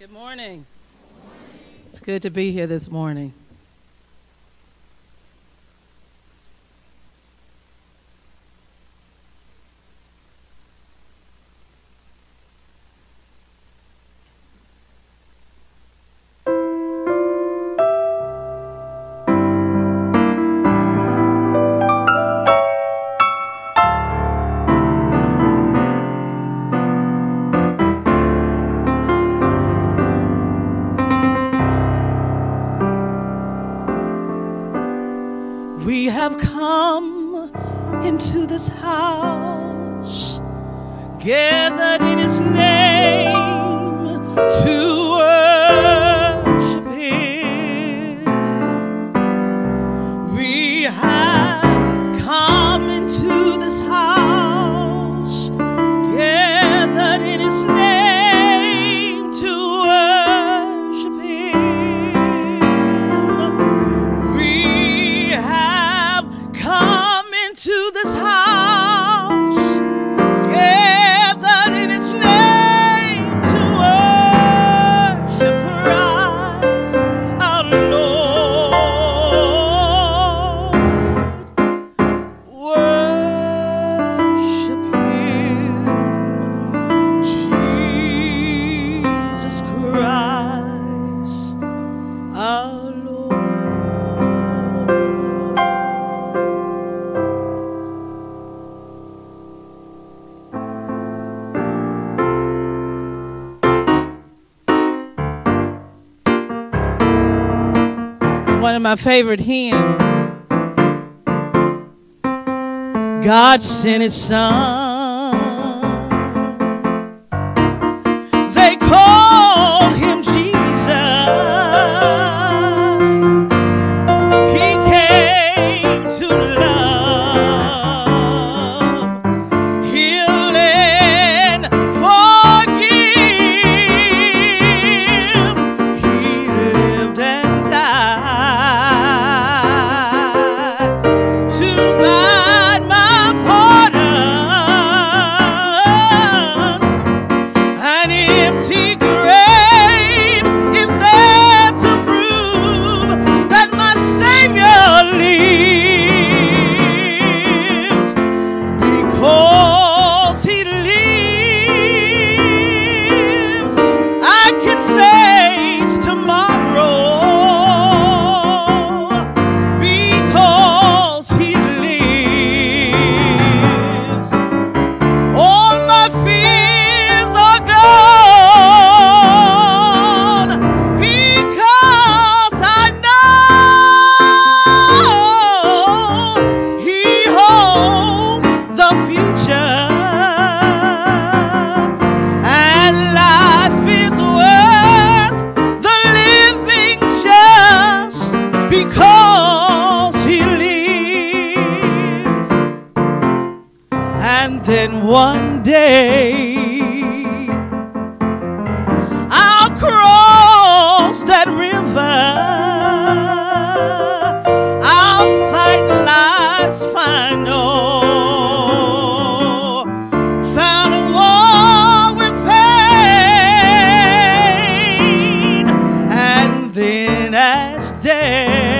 Good morning. Good morning. It's good to be here this morning. have come into this house, gathered in his name to one of my favorite hymns. God sent his son. then I stand.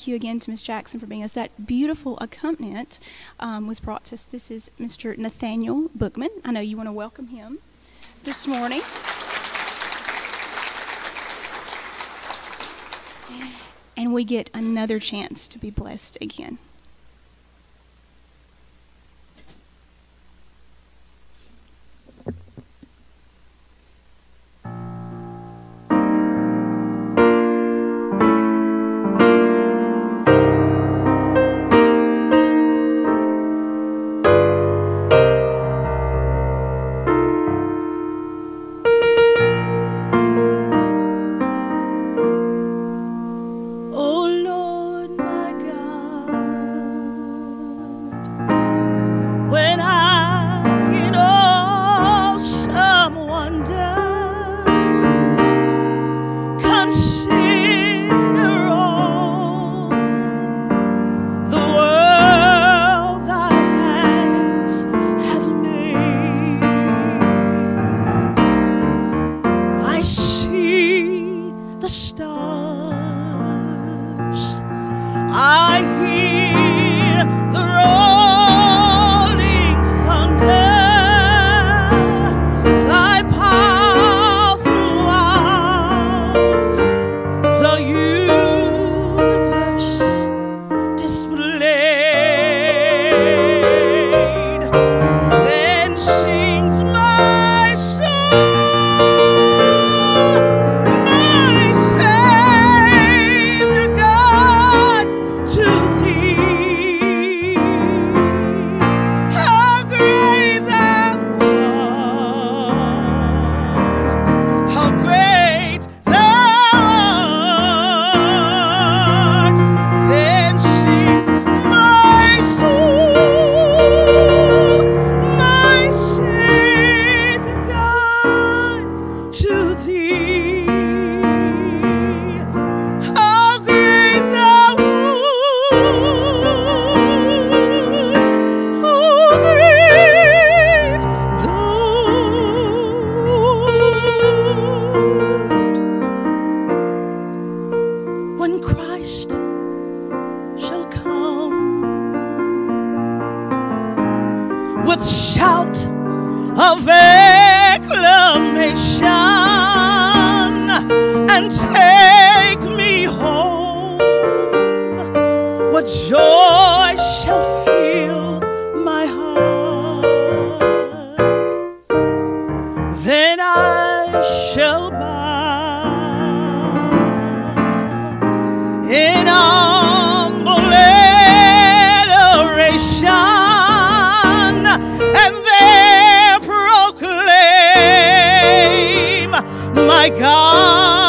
Thank you again to Miss Jackson for being us. That beautiful accompaniment um, was brought to us. This is Mr. Nathaniel Bookman. I know you want to welcome him this morning. And we get another chance to be blessed again. With shout of acclamation and take me home. What joy shall fill My God,